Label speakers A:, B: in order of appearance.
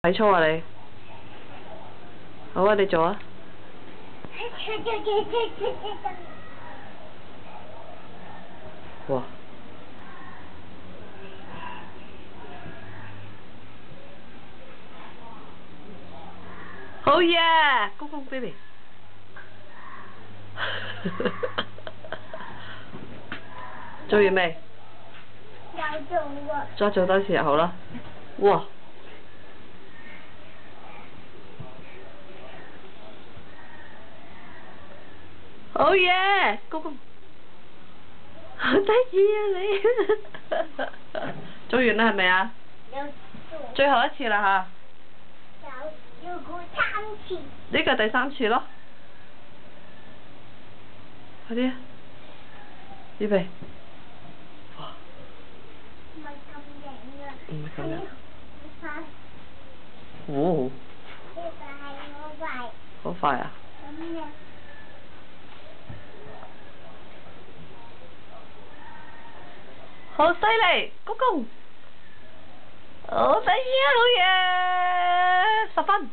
A: 體操啊你？好啊，你做啊。哇！好嘢，公公 baby。做完未？
B: 有做喎。
A: 再做多次就好啦。哇！好嘢，公公。好得意啊你！做完啦係咪啊？最后一次啦吓。
B: 有要過三次。
A: 呢個第三次咯。快啲啊！預備。哇！
B: 唔係咁型啊。
A: 唔係咁。
B: 呢個係我快。
A: 好快啊！
B: 咁樣。
A: 好犀利，公公！好得意啊，好嘢，十分。